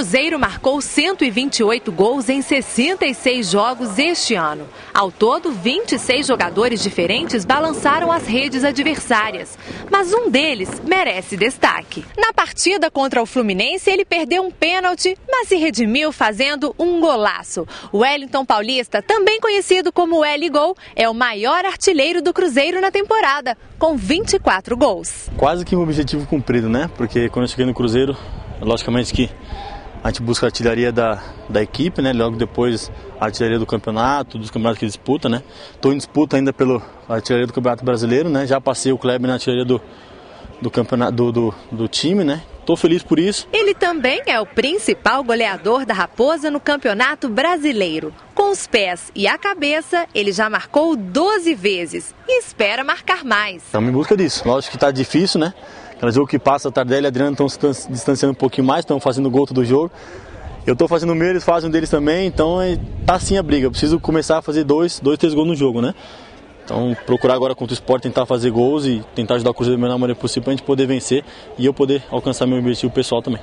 Cruzeiro marcou 128 gols em 66 jogos este ano. Ao todo, 26 jogadores diferentes balançaram as redes adversárias, mas um deles merece destaque. Na partida contra o Fluminense, ele perdeu um pênalti, mas se redimiu fazendo um golaço. O Wellington Paulista, também conhecido como L Gol, é o maior artilheiro do Cruzeiro na temporada, com 24 gols. Quase que um objetivo cumprido, né? Porque quando eu cheguei no Cruzeiro, logicamente que a gente busca a artilharia da, da equipe, né? Logo depois a artilharia do campeonato, dos campeonatos que disputa, né? Estou em disputa ainda pela artilharia do Campeonato Brasileiro, né? Já passei o Kleber na artilharia do, do campeonato do, do, do time, né? Estou feliz por isso. Ele também é o principal goleador da Raposa no Campeonato Brasileiro. Com os pés e a cabeça, ele já marcou 12 vezes e espera marcar mais. Estamos em busca disso. Lógico que está difícil, né? Cada jogo que passa, Tardelli e Adriano estão se distanciando um pouquinho mais, estão fazendo gol todo jogo. Eu estou fazendo o meu, eles fazem um deles também, então é, tá assim a briga. Eu preciso começar a fazer dois, dois, três gols no jogo, né? Então, procurar agora contra o esporte, tentar fazer gols e tentar ajudar o Cruzeiro da melhor maneira possível para a gente poder vencer e eu poder alcançar meu objetivo pessoal também.